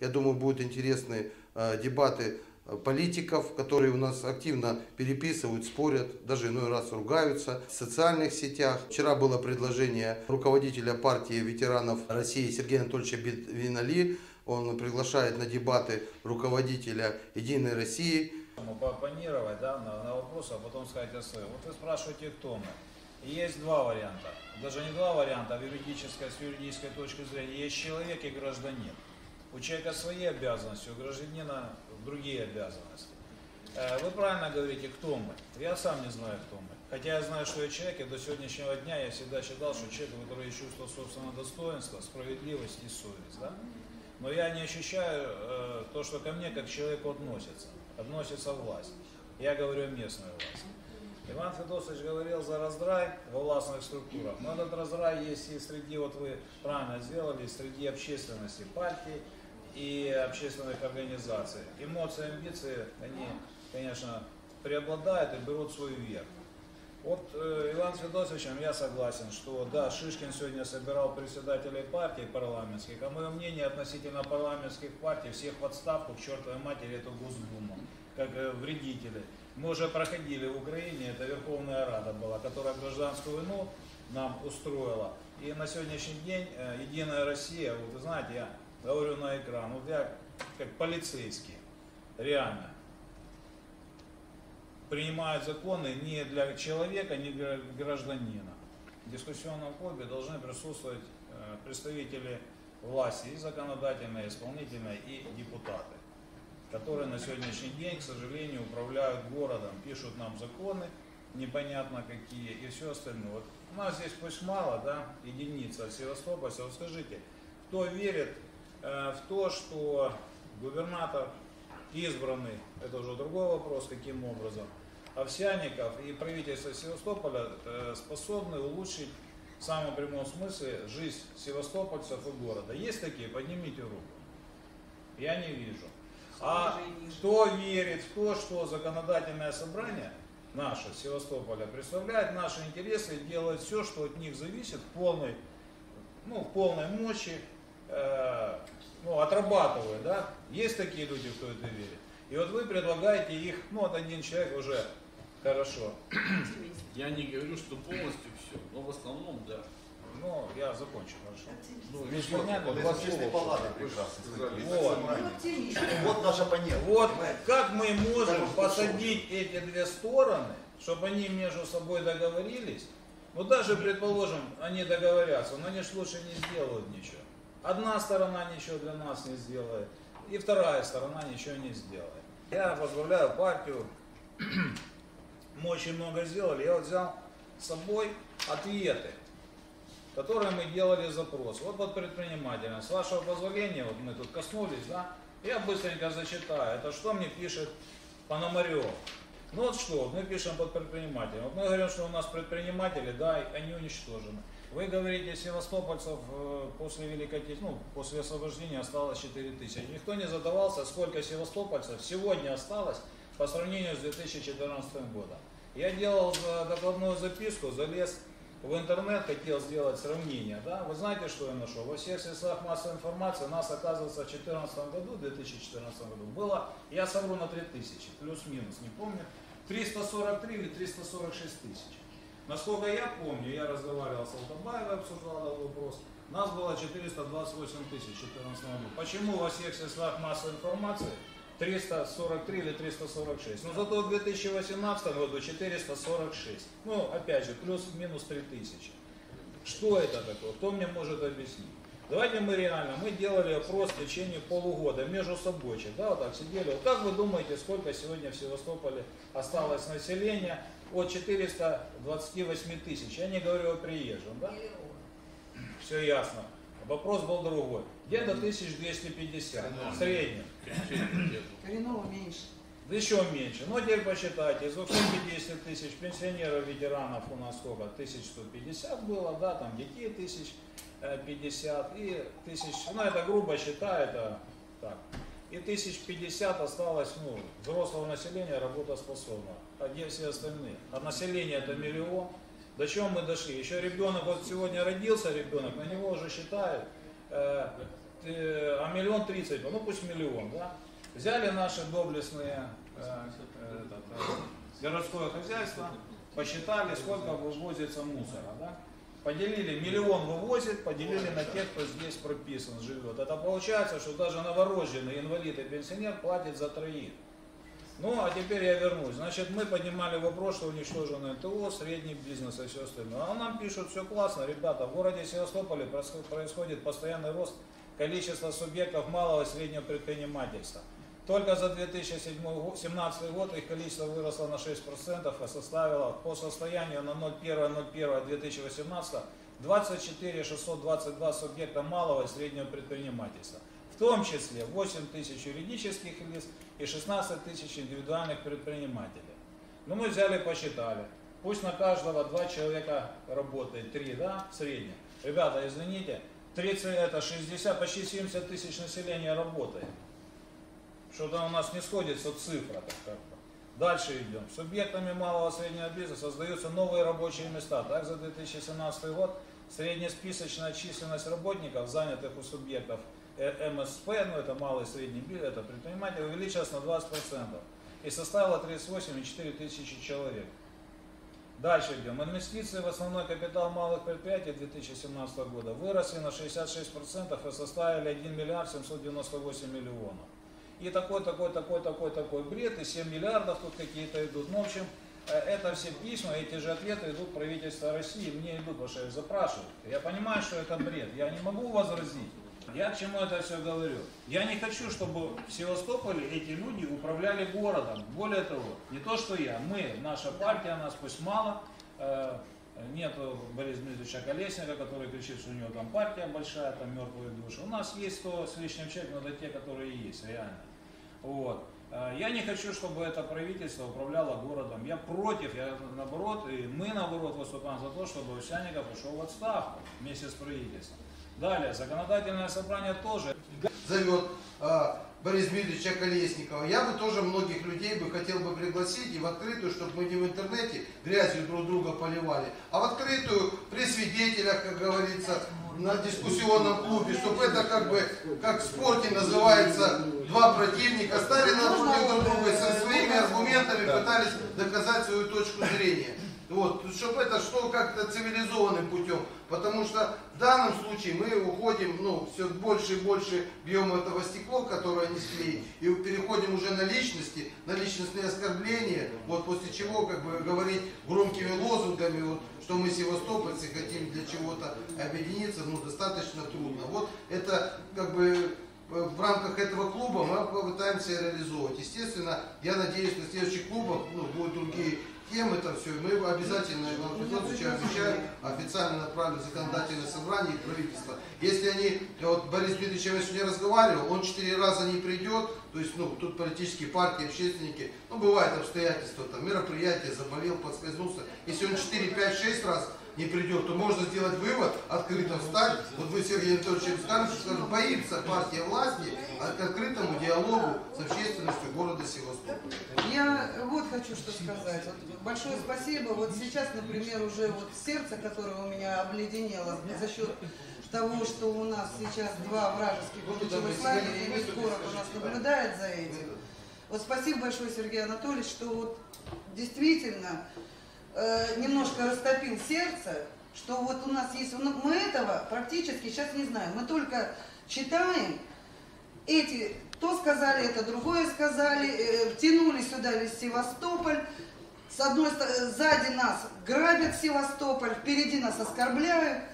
Я думаю, будут интересны э, дебаты э, политиков, которые у нас активно переписывают, спорят, даже иной раз ругаются в социальных сетях. Вчера было предложение руководителя партии ветеранов России Сергея Анатольевича Винали. Он приглашает на дебаты руководителя Единой России Поопонировать да, на, на вопросы, а потом сказать о своем. Вот вы спрашиваете, кто мы. Есть два варианта. Даже не два варианта, а юридической, с юридической точки зрения. Есть человек и гражданин. У человека свои обязанности, у гражданина другие обязанности. Э, вы правильно говорите, кто мы. Я сам не знаю, кто мы. Хотя я знаю, что я человек, и до сегодняшнего дня я всегда считал, что человек, у которого есть чувство собственного достоинства, справедливость и совесть. Да? Но я не ощущаю э, то, что ко мне как к человеку относится. Относится власть. Я говорю о местной власти. Иван Федосович говорил за раздрай во властных структурах. Но этот раздрай есть и среди, вот вы правильно сделали, среди общественности партий и общественных организаций. Эмоции, амбиции, они, конечно, преобладают и берут свой верх. Вот э, Иван Федосовичем я согласен, что да, Шишкин сегодня собирал председателей партий парламентских, а мое мнение относительно парламентских партий, всех в отставку, к чертовой матери, эту Госдуму, как э, вредители. Мы уже проходили в Украине, это Верховная Рада была, которая гражданскую войну нам устроила. И на сегодняшний день э, Единая Россия, вот вы знаете, я говорю на экран, вот я как полицейский, реально, принимают законы не для человека, не для гражданина. В дискуссионном клубе должны присутствовать э, представители власти, и законодательной, и исполнительной, и депутаты которые на сегодняшний день, к сожалению, управляют городом, пишут нам законы, непонятно какие, и все остальное. Вот у нас здесь пусть мало, да, единица Севастопольца. Вот скажите, кто верит э, в то, что губернатор избранный, это уже другой вопрос, каким образом, Овсяников и правительство Севастополя э, способны улучшить в самом прямом смысле жизнь севастопольцев и города. Есть такие? Поднимите руку. Я не вижу. А кто верит в то, что законодательное собрание наше, Севастополя, представляет наши интересы и делает все, что от них зависит в полной, ну, в полной мощи, э, ну, отрабатывая, да? Есть такие люди, кто это верит. И вот вы предлагаете их, ну, вот один человек уже хорошо. Я не говорю, что полностью все, но в основном, да. Ну, я закончу, хорошо. Ну, Между два слова. палаты прекрасно. Вот. Вот наша понятно. Вот как мы можем посадить эти две стороны, чтобы они между собой договорились, ну даже, предположим, они договорятся, но они же лучше не сделают ничего. Одна сторона ничего для нас не сделает, и вторая сторона ничего не сделает. Я возглавляю партию, мы очень много сделали, я вот взял с собой ответы которые мы делали запрос. Вот под предпринимателем. С вашего позволения, вот мы тут коснулись, да, я быстренько зачитаю. Это что мне пишет Пономарев. Ну вот что, мы пишем под предпринимателем. Вот мы говорим, что у нас предприниматели, да, они уничтожены. Вы говорите, севастопольцев э, после Великой ну, после освобождения осталось 4 тысячи. Никто не задавался, сколько севастопольцев сегодня осталось по сравнению с 2014 годом. Я делал докладную записку, залез в интернет хотел сделать сравнение, да, вы знаете, что я нашел? Во всех средствах массовой информации у нас, оказывается, в 2014 году, 2014 году, было, я совру на 3000, плюс-минус, не помню, 343 или 346 тысяч. Насколько я помню, я разговаривал с Алтабаевой, обсуждал этот вопрос, нас было 428 тысяч в 2014 году. Почему во всех средствах массовой информации 343 или 346. Но зато в 2018 году 446. Ну, опять же, плюс-минус 3000. Что это такое? Кто мне может объяснить? Давайте мы реально, мы делали опрос в течение полугода между собой, да, вот так сидели. Вот как вы думаете, сколько сегодня в Севастополе осталось населения от 428 тысяч? Я не говорю о приезжем, да? Все ясно. Вопрос был другой. Где-то 1250 в среднем. Коренного меньше. Еще меньше. Но теперь посчитайте, из 250 тысяч пенсионеров, ветеранов у нас сколько? 1150 было, да, там детей 1050 и тысяч, ну это грубо считаю, это так. И 1050 осталось, ну, взрослого населения работоспособного. А где все остальные? А население это миллион. До чего мы дошли? Еще ребенок, вот сегодня родился ребенок, на него уже считают, э, э, а миллион тридцать, ну пусть миллион, да? Взяли наши доблестные э, э, этот, э, городское хозяйство, посчитали, сколько вывозится мусора, да? Поделили, миллион вывозит, поделили на тех, кто здесь прописан, живет. Это получается, что даже новорожденный инвалид и пенсионер платит за троих. Ну, а теперь я вернусь. Значит, мы поднимали вопрос, что уничтожено НТО, средний бизнес и все остальное. А нам пишут, все классно, ребята, в городе Севастополе происходит постоянный рост количества субъектов малого и среднего предпринимательства. Только за 2017 год их количество выросло на 6% и составило по состоянию на 01.01.2018 24 622 субъекта малого и среднего предпринимательства. В том числе 8 тысяч юридических лиц и 16 тысяч индивидуальных предпринимателей. Ну мы взяли, посчитали. Пусть на каждого два человека работает, три, да, в среднем. Ребята, извините, 30, это 60, почти 70 тысяч населения работает. Что-то у нас не сходится цифра. Так как-то. Дальше идем. Субъектами малого и среднего бизнеса создаются новые рабочие места. Так, за 2017 год среднесписочная численность работников, занятых у субъектов МСП, ну это малый и средний бизнес, это предприниматель, увеличилась на 20% и составила 38,4 тысячи человек. Дальше идем. Инвестиции в основной капитал малых предприятий 2017 года выросли на 66% и составили 1 миллиард 798 миллионов и такой, такой, такой, такой, такой бред, и 7 миллиардов тут какие-то идут. Ну, в общем, э, это все письма, эти же ответы идут правительства России, мне идут, потому что их запрашивают. Я понимаю, что это бред, я не могу возразить. Я к чему это все говорю? Я не хочу, чтобы в Севастополе эти люди управляли городом. Более того, не то, что я, мы, наша партия, нас пусть мало, э, нет Бориса Дмитриевича Колесника, который кричит, что у него там партия большая, там мертвые души. У нас есть 100 с лишним человек, но это те, которые есть, реально. Вот. Э, я не хочу, чтобы это правительство управляло городом. Я против, я наоборот, и мы наоборот выступаем за то, чтобы Овсянников ушел в отставку вместе с правительством. Далее, законодательное собрание тоже. Зовет а, Бориса Дмитриевича Колесникова. Я бы тоже многих людей бы хотел бы пригласить и в открытую, чтобы мы не в интернете грязью друг друга поливали, а в открытую при свидетелях, как говорится, на дискуссионном клубе, чтобы это как бы, как в спорте называется, два противника стали напротив друг друга и со своими аргументами пытались доказать свою точку зрения. Вот, чтобы это что как-то цивилизованным путем. Потому что в данном случае мы уходим, ну, все больше и больше бьем этого стекло, которое не склеит, и переходим уже на личности, на личностные оскорбления, вот после чего, как бы, говорить громкими лозунгами, вот, что мы севастопольцы хотим для чего-то объединиться, ну, достаточно трудно. Вот это, как бы, в рамках этого клуба мы попытаемся реализовывать. Естественно, я надеюсь, на следующих клубах ну, будут другие тем это все. Мы обязательно, Иван Петрович, обещаю, официально направим законодательное собрание и правительство. Если они, вот Борис Дмитриевич, я сегодня разговаривал, он четыре раза не придет, то есть, ну, тут политические партии, общественники, ну, бывают обстоятельства, там, мероприятие, заболел, подскользнулся. Если он 4, 5, 6 раз не придет, то можно сделать вывод, открыто встать. Вот вы, Сергей Анатольевич скажете, что боится партия власти к открытому диалогу с общественностью города Севастополя. Я вот хочу что сказать. Вот большое спасибо. Вот сейчас, например, уже вот сердце, которое у меня обледенело за счет того, что у нас сейчас два вражеских получилось лагеря, и весь город у нас наблюдает за этим. Вот спасибо большое, Сергей Анатольевич, что вот действительно э, немножко растопил сердце, что вот у нас есть, ну, мы этого практически сейчас не знаем, мы только читаем, эти, то сказали, это другое сказали, э, втянули сюда весь Севастополь, с одной стороны, сзади нас грабят Севастополь, впереди нас оскорбляют.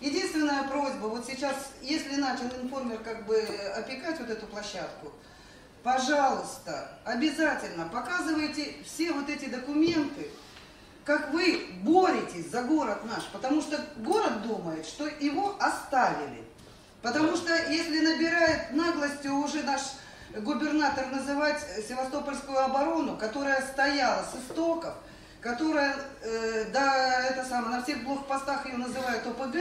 Единственная просьба, вот сейчас, если начал информер как бы опекать вот эту площадку, пожалуйста, обязательно показывайте все вот эти документы, как вы боретесь за город наш, потому что город думает, что его оставили. Потому что если набирает наглостью уже наш губернатор называть Севастопольскую оборону, которая стояла с истоков, которая, э, да, это самое, на всех блокпостах ее называют ОПГ,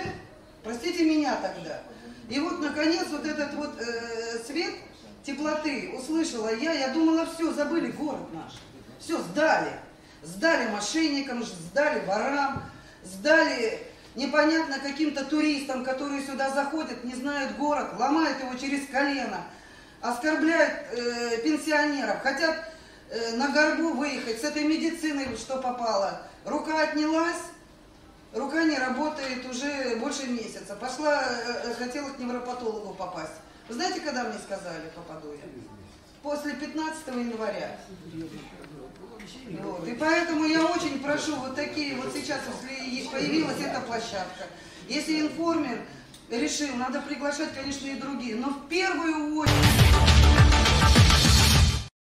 простите меня тогда. И вот, наконец, вот этот вот э, свет теплоты услышала я, я думала, все, забыли город наш. Все, сдали. Сдали мошенникам, сдали ворам, сдали непонятно каким-то туристам, которые сюда заходят, не знают город, ломают его через колено, оскорбляют э, пенсионеров, хотят э, на горбу выехать с этой медициной, что попало. Рука отнялась, рука не работает уже больше месяца. Пошла, э, э, хотела к невропатологу попасть. Вы знаете, когда мне сказали, попаду я? После 15 января. Вот. И поэтому я очень прошу вот такие, вот сейчас, если появилась эта площадка, если информер решил, надо приглашать, конечно, и другие, но в первую очередь